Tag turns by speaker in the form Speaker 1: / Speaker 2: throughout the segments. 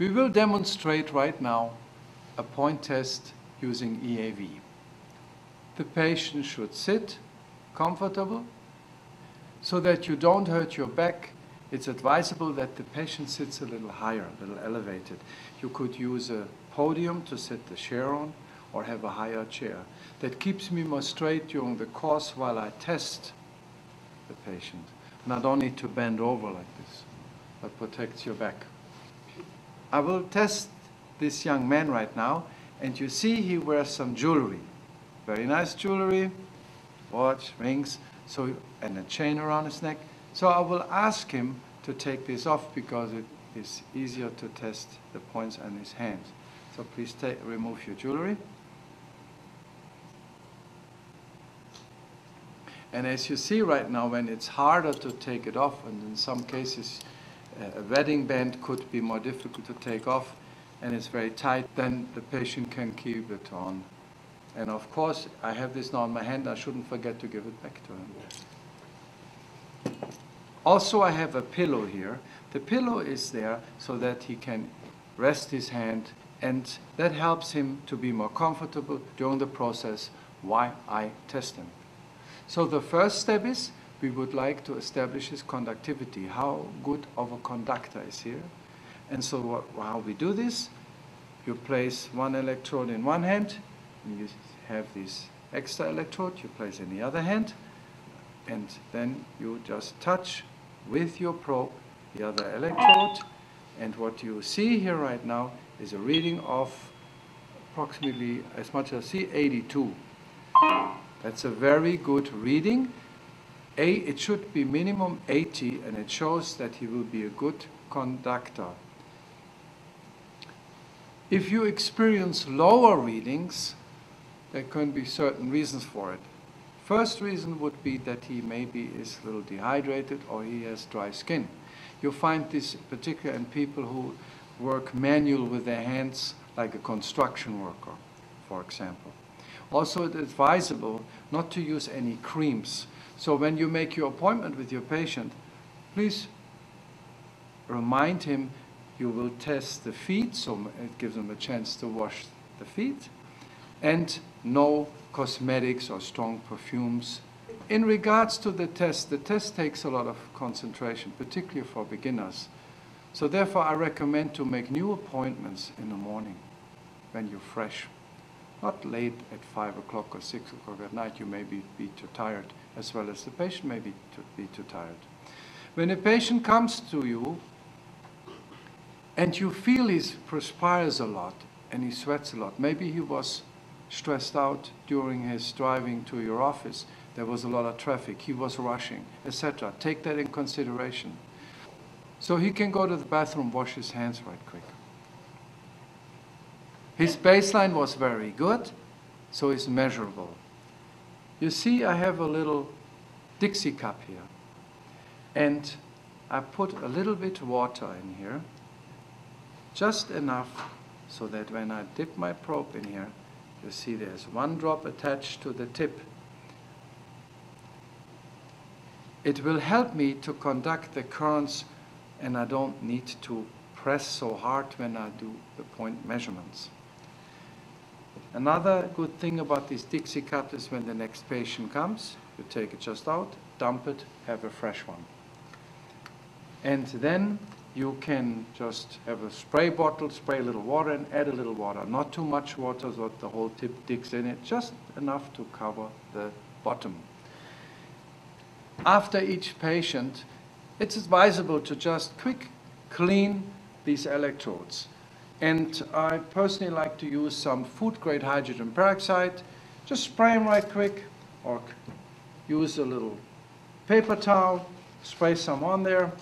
Speaker 1: We will demonstrate right now a point test using EAV. The patient should sit comfortable so that you don't hurt your back. It's advisable that the patient sits a little higher, a little elevated. You could use a podium to sit the chair on or have a higher chair. That keeps me more straight during the course while I test the patient. Not only to bend over like this, but protects your back. I will test this young man right now, and you see he wears some jewelry. Very nice jewelry, watch, rings, so, and a chain around his neck. So I will ask him to take this off because it is easier to test the points on his hands. So please take, remove your jewelry. And as you see right now, when it's harder to take it off, and in some cases a wedding band could be more difficult to take off, and it's very tight, then the patient can keep it on. And of course, I have this now in my hand, I shouldn't forget to give it back to him. Also, I have a pillow here. The pillow is there so that he can rest his hand, and that helps him to be more comfortable during the process Why I test him. So the first step is we would like to establish his conductivity, how good of a conductor is here. And so what, how we do this, you place one electrode in one hand, and you have this extra electrode you place in the other hand, and then you just touch with your probe the other electrode, and what you see here right now is a reading of approximately as much as see 82. That's a very good reading. A, it should be minimum 80 and it shows that he will be a good conductor. If you experience lower readings, there can be certain reasons for it. First reason would be that he maybe is a little dehydrated or he has dry skin. You find this particularly in people who work manual with their hands, like a construction worker, for example. Also, it's advisable not to use any creams. So when you make your appointment with your patient, please remind him you will test the feet, so it gives him a chance to wash the feet, and no cosmetics or strong perfumes. In regards to the test, the test takes a lot of concentration, particularly for beginners. So therefore, I recommend to make new appointments in the morning when you're fresh. Not late at 5 o'clock or 6 o'clock at night, you may be, be too tired, as well as the patient may be too, be too tired. When a patient comes to you and you feel he perspires a lot and he sweats a lot, maybe he was stressed out during his driving to your office, there was a lot of traffic, he was rushing, etc. Take that in consideration. So he can go to the bathroom, wash his hands right quick. His baseline was very good, so it's measurable. You see, I have a little Dixie cup here. And I put a little bit of water in here, just enough so that when I dip my probe in here, you see there's one drop attached to the tip. It will help me to conduct the currents and I don't need to press so hard when I do the point measurements. Another good thing about this Dixie cup is when the next patient comes, you take it just out, dump it, have a fresh one. And then you can just have a spray bottle, spray a little water and add a little water. Not too much water so that the whole tip digs in it, just enough to cover the bottom. After each patient, it's advisable to just quick clean these electrodes. And I personally like to use some food-grade hydrogen peroxide. Just spray them right quick, or use a little paper towel, spray some on there,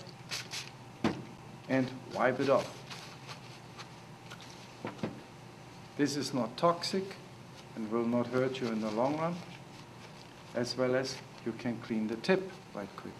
Speaker 1: and wipe it off. This is not toxic and will not hurt you in the long run, as well as you can clean the tip right quick.